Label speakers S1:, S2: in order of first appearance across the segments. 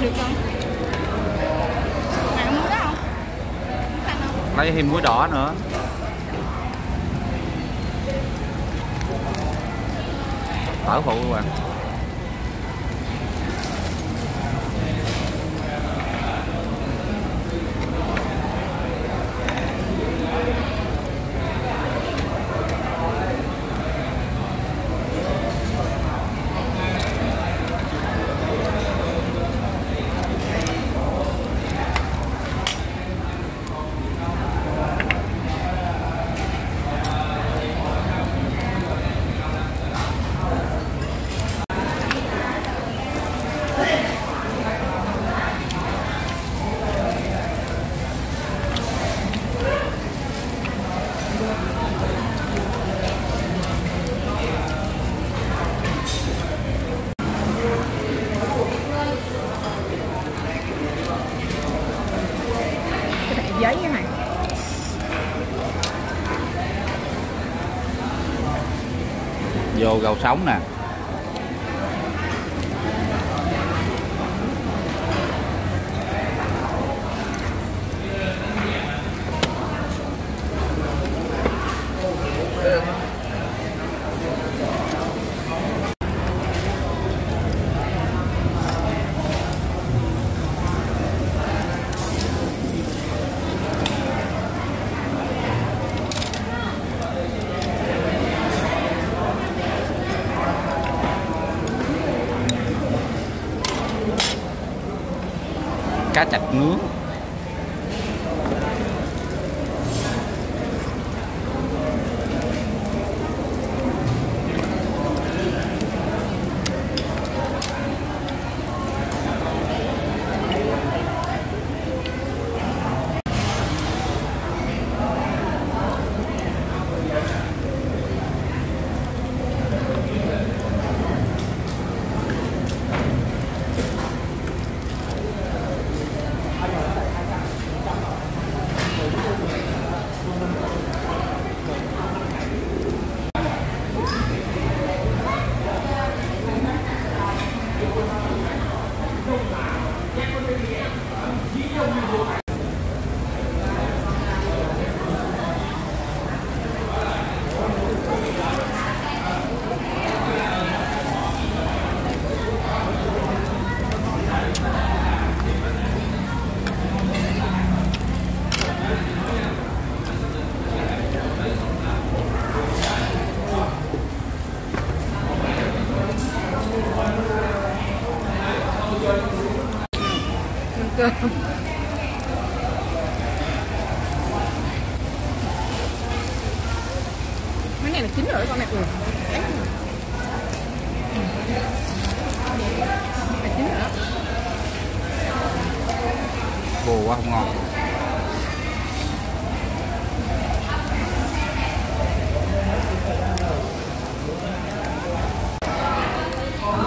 S1: này được không? Này muối đó không? Đây thêm muối đỏ nữa Tỏi phụ các bạn vô gầu sống nè. Cá chạch nướng
S2: cơm mấy này là chín rồi con này. Ừ.
S1: Bồ quá, không ngon.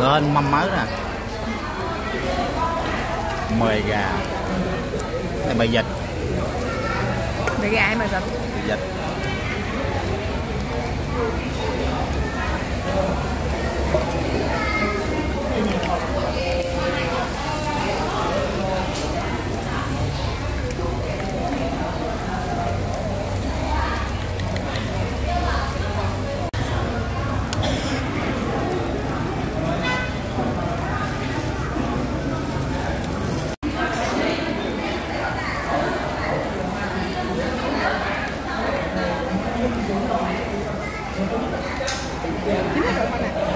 S1: Lên mâm mới nè mời gà. Đây bài dịch
S2: mày gà ai mà sao
S1: bài dịch
S2: chín rồi con này